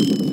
Bye.